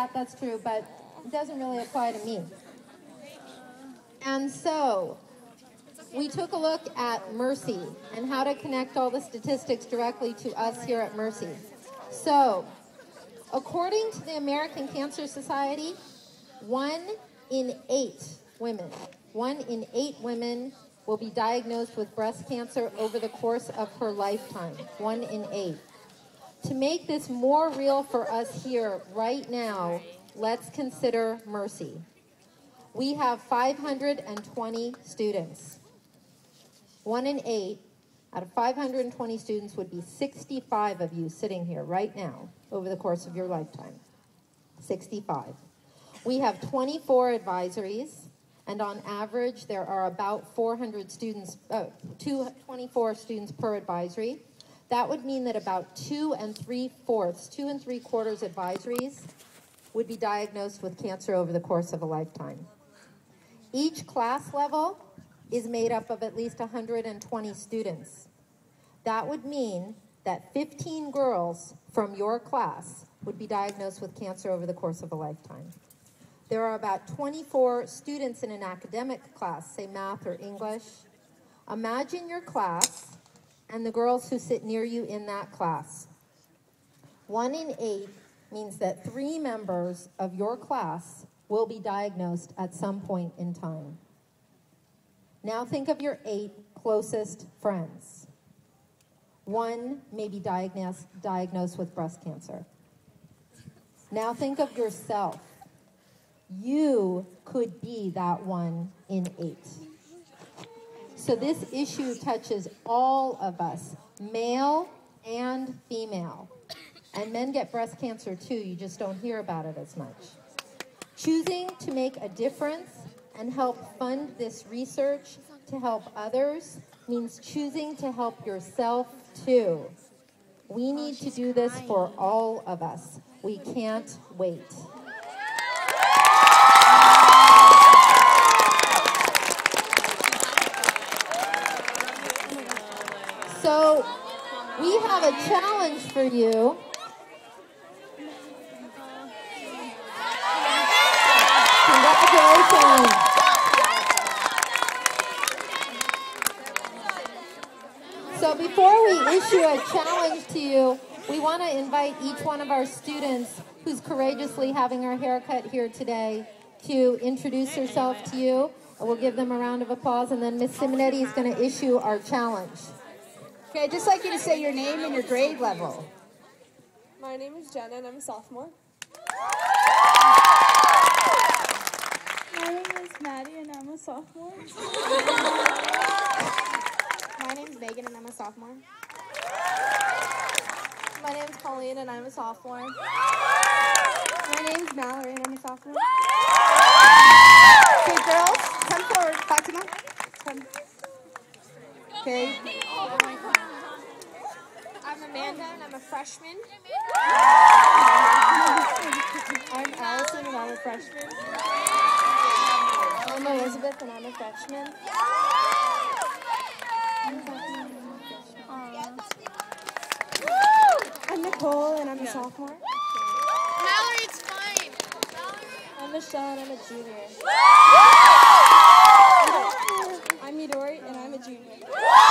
Uh, that's true, but it doesn't really apply to me. And so, we took a look at Mercy and how to connect all the statistics directly to us here at Mercy. So, according to the American Cancer Society, one in eight women, one in eight women will be diagnosed with breast cancer over the course of her lifetime. One in eight. To make this more real for us here right now, let's consider Mercy. We have 520 students. One in eight out of 520 students would be 65 of you sitting here right now over the course of your lifetime. 65. We have 24 advisories, and on average, there are about 400 students, uh, 24 students per advisory. That would mean that about two and three fourths, two and three quarters advisories would be diagnosed with cancer over the course of a lifetime. Each class level is made up of at least 120 students. That would mean that 15 girls from your class would be diagnosed with cancer over the course of a lifetime. There are about 24 students in an academic class, say math or English. Imagine your class and the girls who sit near you in that class. One in eight means that three members of your class will be diagnosed at some point in time. Now think of your eight closest friends. One may be diagnosed, diagnosed with breast cancer. Now think of yourself. You could be that one in eight. So this issue touches all of us, male and female. And men get breast cancer too, you just don't hear about it as much. Choosing to make a difference and help fund this research to help others means choosing to help yourself too. We need to do this for all of us. We can't wait. So we have a challenge for you. Congratulations. So before we issue a challenge to you, we want to invite each one of our students who's courageously having her haircut here today to introduce herself to you. We'll give them a round of applause, and then Miss Simonetti is going to issue our challenge. Okay, I'd just like you to say your name and your grade level. My name is Jenna and I'm a sophomore. My name is Maddie and I'm a sophomore. My name is Megan and I'm a sophomore. My name is Colleen and I'm a sophomore. My name is Mallory and I'm a sophomore. Okay, girls, come forward. Fatima, come. Okay. I'm Amanda and I'm a freshman. I'm Allison and I'm a freshman. I'm Elizabeth and I'm a freshman. I'm Nicole and I'm a sophomore. Mallory, it's fine. I'm Michelle and I'm a junior. I'm Midori and I'm a junior.